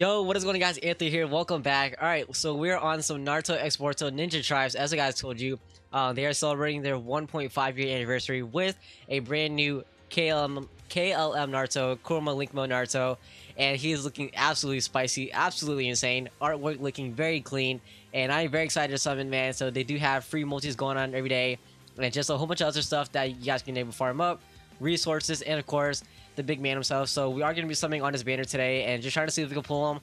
Yo, what is going on guys? Antho here. Welcome back. Alright, so we're on some Naruto X Boruto Ninja Tribes. As I guys told you, uh, they are celebrating their 1.5 year anniversary with a brand new KLM, KLM Naruto, Kurama Link Naruto. And he is looking absolutely spicy, absolutely insane. Artwork looking very clean. And I'm very excited to summon, man. So they do have free multis going on every day. And just a whole bunch of other stuff that you guys can able to farm up. Resources, and of course, the big man himself. So we are going to be summoning on his banner today and just trying to see if we can pull him.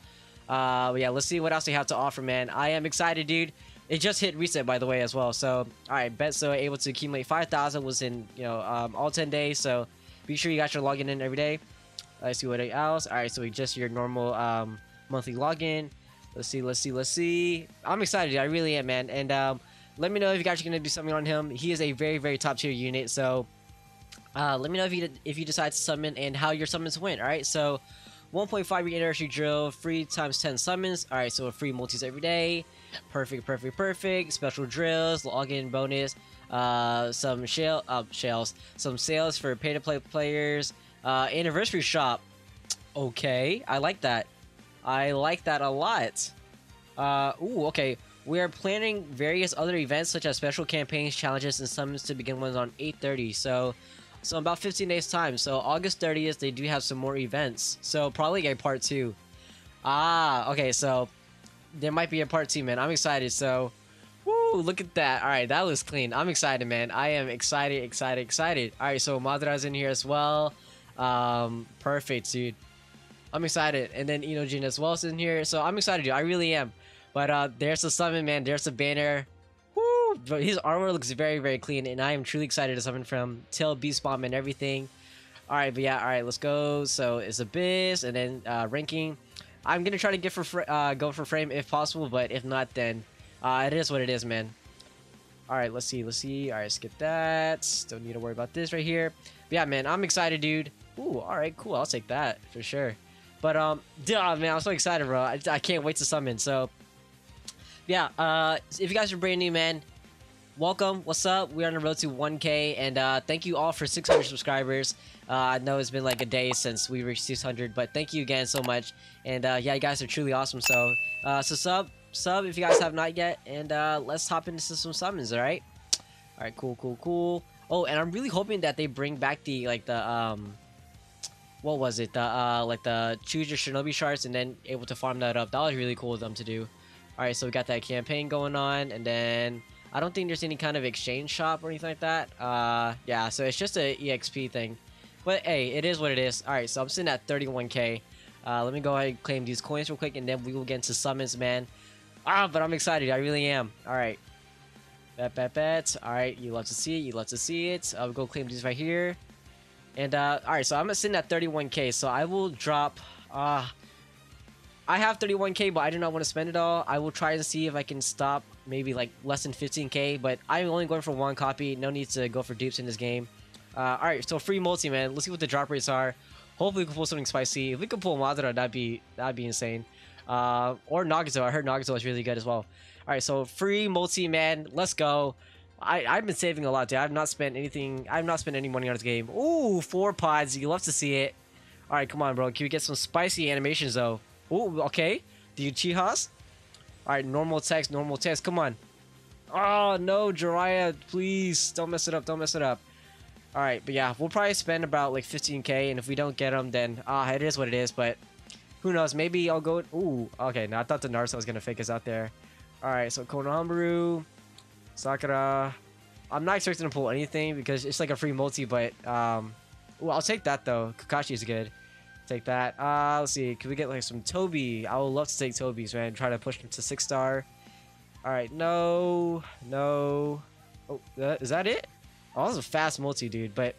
Uh, yeah, let's see what else they have to offer, man. I am excited, dude. It just hit reset, by the way, as well. So, all right, bet so able to accumulate 5,000 was in, you know, um, all 10 days. So be sure you guys are logging in every day. Let's see what else. All right, so we just your normal um, monthly login. Let's see, let's see, let's see. I'm excited, I really am, man. And um, let me know if you guys are going to do something on him. He is a very, very top tier unit. So uh, let me know if you if you decide to summon and how your summons went. All right, so 1.5 year anniversary drill, free times 10 summons. All right, so free multis every day. Perfect, perfect, perfect. Special drills, login bonus, uh, some shell, uh, shells, some sales for pay to play players. Uh, anniversary shop. Okay, I like that. I like that a lot. Uh, ooh, okay. We are planning various other events such as special campaigns, challenges, and summons to begin ones on 8:30. So so about 15 days time. So August 30th, they do have some more events. So probably a part two. Ah, okay. So there might be a part two, man. I'm excited. So, woo, look at that. All right, that looks clean. I'm excited, man. I am excited, excited, excited. All right, so Madara's in here as well. Um, perfect, dude. I'm excited. And then Inojin as well is in here. So I'm excited, dude. I really am. But uh, there's the summon, man. There's the banner but his armor looks very, very clean, and I am truly excited to summon from Tail Beast Bomb and everything. All right, but yeah, all right, let's go. So it's Abyss, and then uh, ranking. I'm gonna try to get for uh, go for frame if possible, but if not, then uh, it is what it is, man. All right, let's see, let's see. All right, skip that. Don't need to worry about this right here. But yeah, man, I'm excited, dude. Ooh, all right, cool. I'll take that for sure. But um, duh, man, I'm so excited, bro. I, I can't wait to summon. So yeah, uh, if you guys are brand new, man, welcome. What's up? We're on the road to 1K, and uh, thank you all for 600 subscribers. Uh, I know it's been like a day since we reached 600, but thank you again so much. And uh, yeah, you guys are truly awesome. So, uh, so sub, sub if you guys have not yet, and uh, let's hop into some summons. All right. All right. Cool. Cool. Cool. Oh, and I'm really hoping that they bring back the like the um, what was it? The uh, like the choose your shinobi shards and then able to farm that up. That was really cool of them to do. All right, so we got that campaign going on, and then I don't think there's any kind of exchange shop or anything like that. Uh, yeah, so it's just a EXP thing. But hey, it is what it is. All right, so I'm sitting at 31k. Uh, let me go ahead and claim these coins real quick, and then we will get into summons, man. Ah, but I'm excited. I really am. All right. Bet, bet, bet. All right, you love to see it. You love to see it. I'll go claim these right here. And, uh, all right, so I'm sitting at 31k, so I will drop... Uh, I have 31k, but I do not want to spend it all. I will try to see if I can stop maybe like less than 15k, but I'm only going for one copy. No need to go for dupes in this game. Uh, Alright, so free multi, man. Let's see what the drop rates are. Hopefully we can pull something spicy. If we could pull Madara, that'd be that'd be insane. Uh, or Nagato. I heard Nagato is really good as well. Alright, so free multi, man. Let's go. I, I've been saving a lot, dude. I've not spent anything. I've not spent any money on this game. Ooh, four pods. You love to see it. Alright, come on, bro. Can we get some spicy animations, though? Ooh, okay. The Uchihas? Alright, normal text, normal text. Come on. Oh, no, Jiraiya. Please. Don't mess it up. Don't mess it up. Alright, but yeah, we'll probably spend about like 15k, and if we don't get them, then ah, it is what it is, but who knows? Maybe I'll go... Ooh, okay, now I thought the Naruto was gonna fake us out there. Alright, so Konohamaru, Sakura... I'm not expecting to pull anything because it's like a free multi, but um... Ooh, I'll take that though. Kakashi is good. Take that. Uh, let's see. Can we get like some Toby? I would love to take Toby's, man. Try to push him to six star. All right. No. No. Oh, is that it? Oh, that was a fast multi, dude. But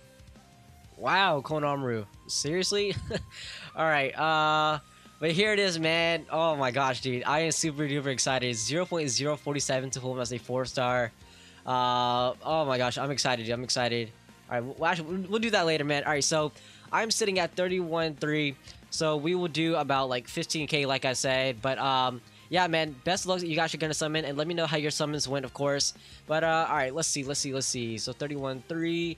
wow, Konohamaru. Seriously? All right. Uh, but here it is, man. Oh my gosh, dude. I am super duper excited. 0.047 to pull him as a four star. Uh, oh my gosh, I'm excited. I'm excited. All right, well, actually, we'll do that later, man. All right, so I'm sitting at 31.3, so we will do about like 15k, like I said. But um, yeah, man, best luck. You guys are gonna summon, and let me know how your summons went, of course. But uh, all right, let's see, let's see, let's see. So 31.3.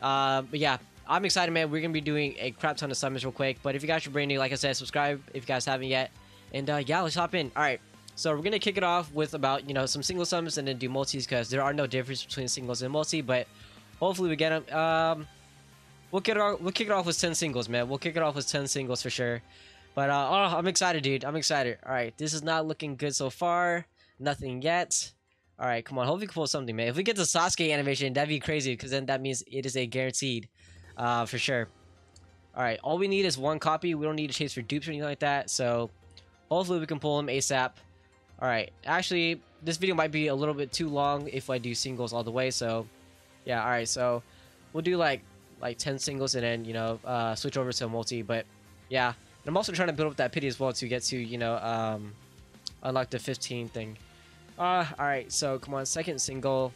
Uh, but yeah, I'm excited, man. We're gonna be doing a crap ton of summons real quick. But if you guys are brand new, like I said, subscribe if you guys haven't yet. And uh, yeah, let's hop in. All right. So we're gonna kick it off with about you know some single summons and then do multis because there are no difference between singles and multi. But hopefully we get them. Um, we'll kick it off. We'll kick it off with ten singles, man. We'll kick it off with ten singles for sure. But uh, oh, I'm excited, dude. I'm excited. All right, this is not looking good so far. Nothing yet. All right, come on. Hopefully we can pull something, man. If we get the Sasuke animation, that'd be crazy because then that means it is a guaranteed, uh, for sure. All right, all we need is one copy. We don't need to chase for dupes or anything like that. So hopefully we can pull him ASAP. Alright, actually, this video might be a little bit too long if I do singles all the way, so... Yeah, alright, so... We'll do, like, like 10 singles and then, you know, uh, switch over to a multi, but... Yeah, and I'm also trying to build up that pity as well to get to, you know, um... Unlock the 15 thing. Uh, alright, so, come on, second single.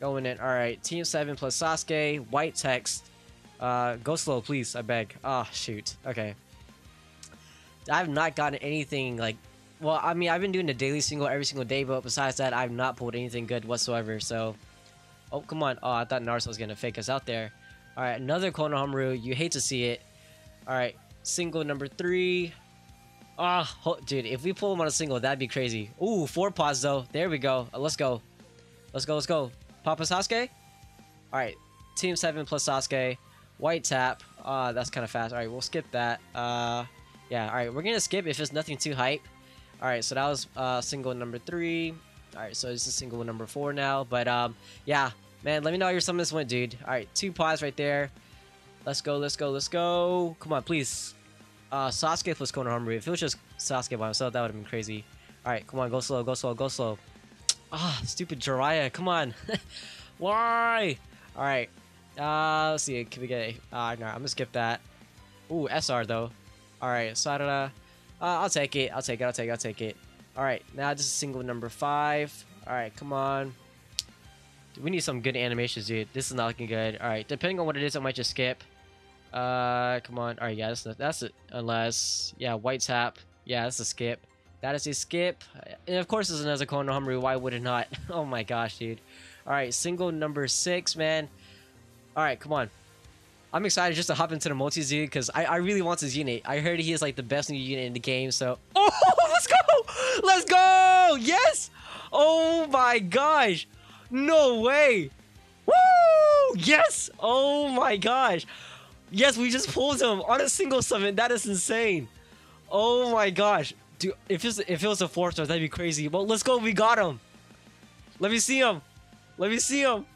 Going in, alright, Team 7 plus Sasuke, white text. Uh, go slow, please, I beg. Ah, oh, shoot. Okay. I've not gotten anything, like, well, I mean, I've been doing the daily single every single day, but besides that, I've not pulled anything good whatsoever. So, oh come on! Oh, I thought Naruto was gonna fake us out there. All right, another Konohamaru. You hate to see it. All right, single number three. Ah, oh, dude, if we pull him on a single, that'd be crazy. Ooh, four pause though. There we go. Uh, let's go. Let's go. Let's go. Papa Sasuke. All right, Team Seven plus Sasuke. White tap. Ah, uh, that's kind of fast. All right, we'll skip that. Uh, yeah. All right, we're gonna skip if it's nothing too hype. Alright, so that was uh, single number three. Alright, so it's a single number four now. But um, yeah, man, let me know how your summons went, dude. Alright, two pods right there. Let's go, let's go, let's go. Come on, please. Uh, Sasuke plus Konohamaru. If it was just Sasuke by himself, that would have been crazy. Alright, come on, go slow, go slow, go slow. Ah, stupid Jiraiya, come on. Why? Alright. Uh, let's see, can we get a... Uh, no, I'm gonna skip that. Ooh, SR though. Alright, so I don't Uh, I'll take it. I'll take it. I'll take it. I'll take it. All right, now is single number five. All right, come on. We need some good animations, dude. This is not looking good. All right, depending on what it is, I might just skip. Uh, come on. All right, yeah, that's that's it. Unless, yeah, white tap. Yeah, that's a skip. That is a skip. And of course, this is another Konohamaru. Why would it not? oh my gosh, dude. All right, single number six, man. All right, come on. I'm excited just to hop into the multi dude because I, I really want his unit. I heard he is like the best new unit in the game. So oh, let's go, let's go, yes. Oh my gosh, no way. Woo! Yes. Oh my gosh. Yes, we just pulled him on a single summon. That is insane. Oh my gosh. Dude, if it was, if it was a four star, that'd be crazy. Well, let's go. We got him. Let me see him. Let me see him.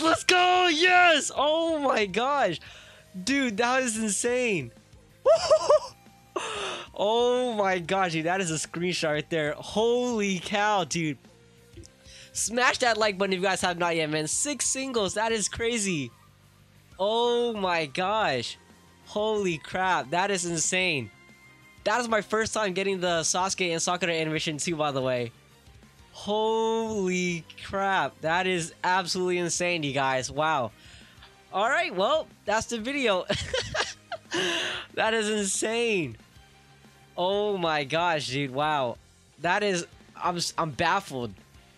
Let's go! Yes! Oh my gosh! Dude, that is insane! oh my gosh, dude, that is a screenshot right there. Holy cow, dude. Smash that like button if you guys have not yet, man. Six singles, that is crazy. Oh my gosh. Holy crap, that is insane. That is my first time getting the Sasuke and Sakura animation too, by the way. Holy crap. That is absolutely insane, you guys. Wow. Alright, well, that's the video. that is insane. Oh my gosh, dude. Wow. That is... I'm, I'm baffled.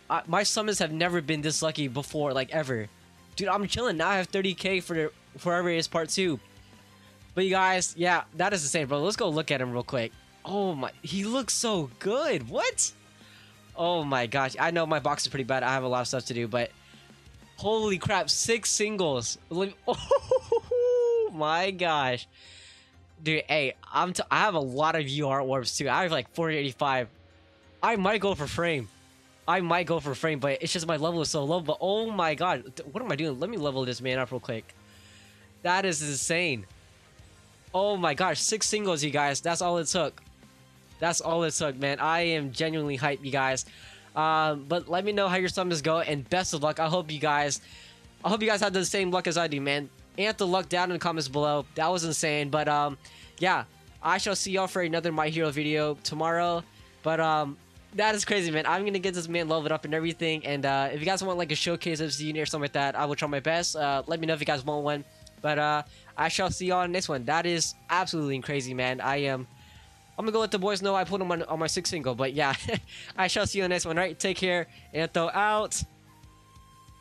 I, my summons have never been this lucky before, like, ever. Dude, I'm chilling. Now I have 30k for Forever is part 2. But you guys, yeah, that is the same, bro. Let's go look at him real quick. Oh my... He looks so good. What? Oh my gosh. I know my box is pretty bad. I have a lot of stuff to do, but holy crap, six singles. Oh my gosh. Dude, hey, I'm t I have a lot of UR orbs too. I have like 485. I might go for frame. I might go for frame, but it's just my level is so low. But oh my god, what am I doing? Let me level this man up real quick. That is insane. Oh my gosh, six singles, you guys. That's all it took. That's all it took, man. I am genuinely hyped, you guys. Um, but let me know how your summons go, and best of luck. I hope you guys, I hope you guys have the same luck as I do, man. And the luck down in the comments below. That was insane. But um, yeah, I shall see y'all for another My Hero video tomorrow. But um, that is crazy, man. I'm gonna get this man leveled up and everything. And uh, if you guys want like a showcase of the or something like that, I will try my best. Uh, let me know if you guys want one. But uh, I shall see y'all the next one. That is absolutely crazy, man. I am I'm gonna go let the boys know I put them on, on my six single. But yeah, I shall see you on next one, right? Take care. Antho out.